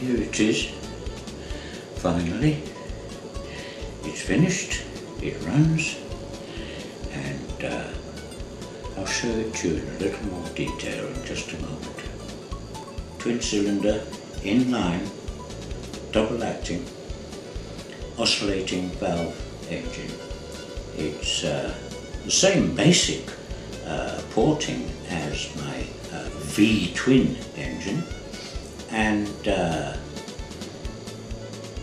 here it is. Finally, it's finished. It runs, and uh, I'll show it to you in a little more detail in just a moment. Twin cylinder, inline, double acting, oscillating valve engine. It's uh, the same basic uh, porting as my uh, V-twin engine, and uh,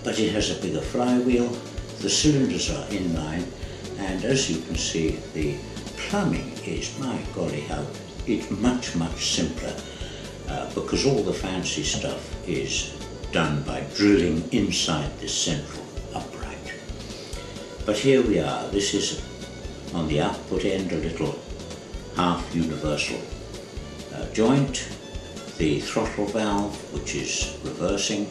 but it has a bigger flywheel. The cylinders are inline, and as you can see, the plumbing is, my golly, how it's much much simpler uh, because all the fancy stuff is done by drilling inside this central upright. But here we are. This is on the output end a little half universal uh, joint, the throttle valve which is reversing,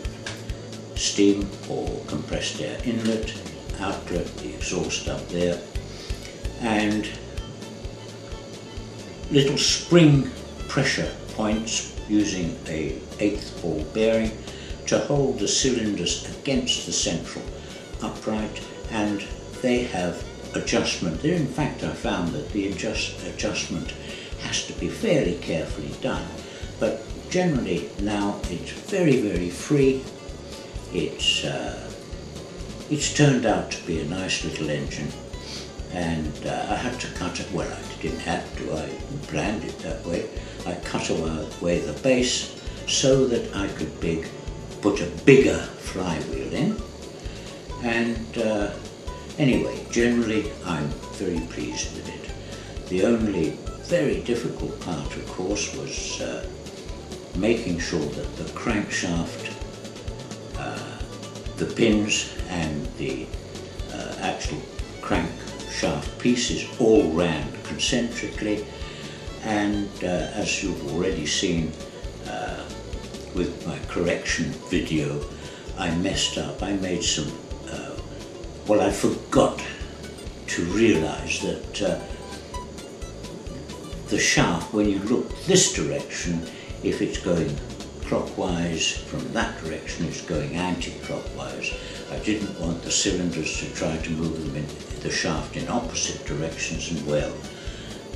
steam or compressed air inlet, outlet, the exhaust up there, and little spring pressure points using a eighth ball bearing to hold the cylinders against the central upright and they have adjustment. In fact I found that the adjust, adjustment has to be fairly carefully done but generally now it's very very free. It's, uh, it's turned out to be a nice little engine and uh, I had to cut it, well I didn't have to, I planned it that way. I cut away the base so that I could big, put a bigger flywheel in. And uh, anyway, generally I'm very pleased with it. The only very difficult part, of course, was uh, making sure that the crankshaft, uh, the pins and the uh, actual crankshaft pieces all ran concentrically and uh, as you've already seen uh, with my correction video, I messed up. I made some, uh, well, I forgot to realize that uh, the shaft, when you look this direction, if it's going clockwise from that direction, it's going anti-clockwise. I didn't want the cylinders to try to move them in the shaft in opposite directions and well,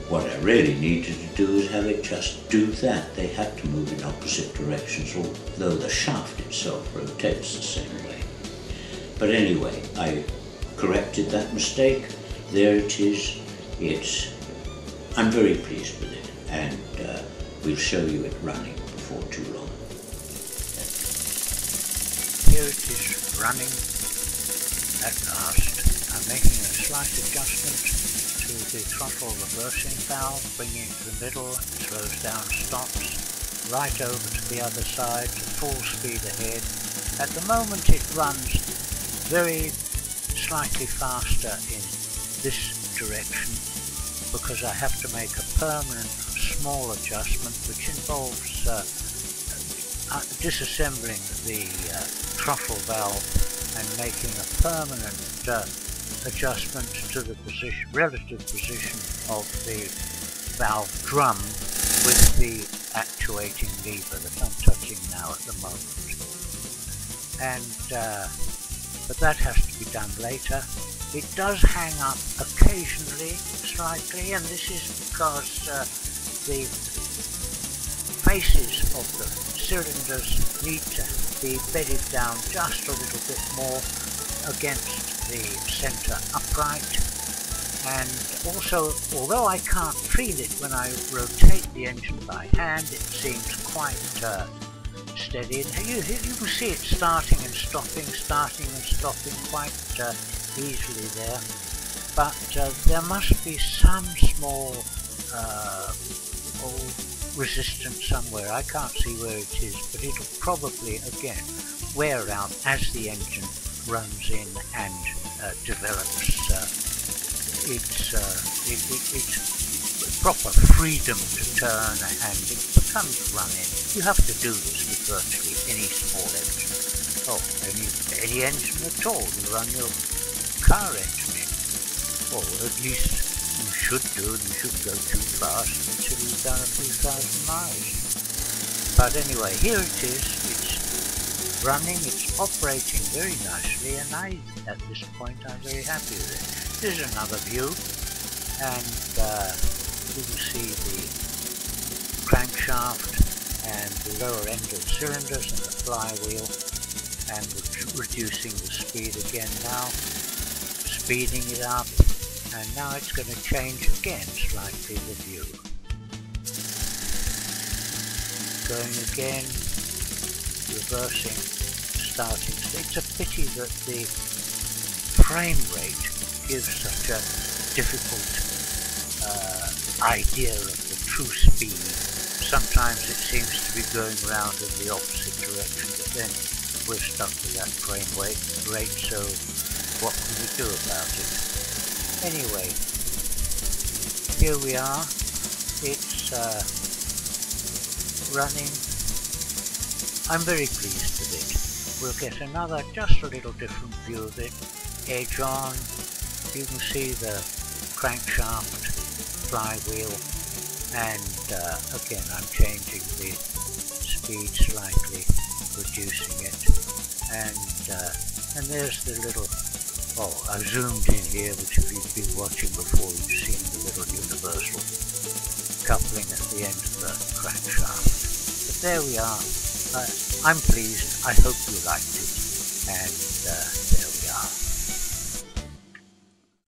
what I really needed to do is have it just do that. They had to move in opposite directions, although the shaft itself rotates the same way. But anyway, I corrected that mistake. There it is. It's, I'm very pleased with it, and uh, we'll show you it running before too long. Here it is running at last. I'm making a slight adjustment to the throttle reversing valve, bringing it to the middle, slows down, stops, right over to the other side, full speed ahead. At the moment it runs very slightly faster in this direction because I have to make a permanent small adjustment which involves uh, uh, disassembling the uh, throttle valve and making a permanent uh, adjustment to the position, relative position of the valve drum with the actuating lever that I'm touching now at the moment. And uh, but that has to be done later. It does hang up occasionally, slightly, and this is because uh, the faces of the cylinders need to be bedded down just a little bit more against the center upright. And also although I can't feel it when I rotate the engine by hand it seems quite uh, steady. You, you can see it starting and stopping starting and stopping quite uh, easily there. But uh, there must be some small uh, resistance somewhere I can't see where it is but it'll probably again wear out as the engine runs in and uh, develops uh, its, uh, it, it, its proper freedom to turn and it becomes running. You have to do this with virtually any small engine. Oh, any, any engine at all. You run your car engine. Or at least should do, you should go too fast until you've done a few thousand miles. But anyway, here it is. It's running, it's operating very nicely and I, at this point, I'm very happy with it. This is another view and uh, you can see the crankshaft and the lower end of the cylinders and the flywheel and reducing the speed again now, speeding it up and now it's going to change again slightly the view. Going again, reversing, starting. It's a pity that the frame rate gives such a difficult uh, idea of the true speed. Sometimes it seems to be going around in the opposite direction, but then we're stuck with that frame rate, rate so what can we do about it? Anyway, here we are. It's uh, running. I'm very pleased with it. We'll get another, just a little different view of it. Edge on. You can see the crankshaft, flywheel, and uh, again I'm changing the speed slightly, reducing it, and uh, and there's the little, oh I zoomed in here, which if you've been watching before you've seen the little universal coupling at the end of the crankshaft. But there we are, uh, I'm pleased, I hope you liked it, and uh,